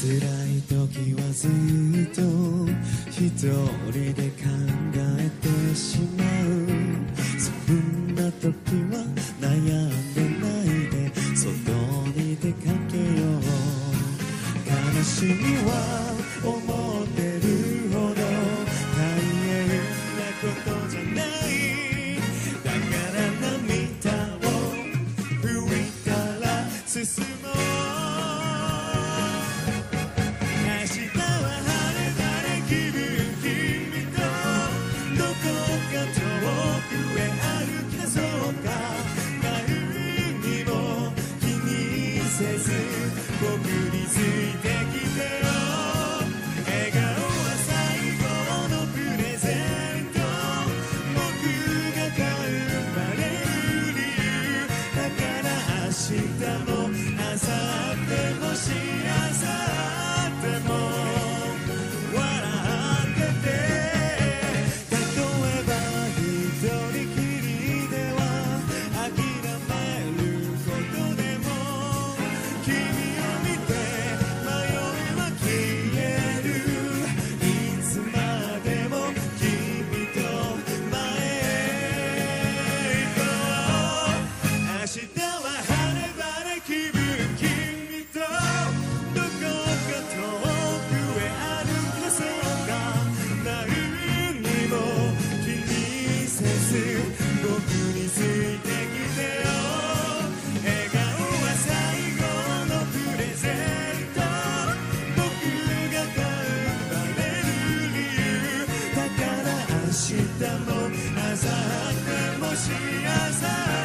辛い時はずっと一人で考えてしまう。そんな時は悲しみは思ってるほど大変なことじゃない。だから涙を拭いたら進もう。明日は晴れ晴れ気分君とどこか遠くへ歩き出そうか。何にも気にせず。僕についてきてよ。笑顔は最高のプレゼント。僕が頑張れる理由だから明日も。だから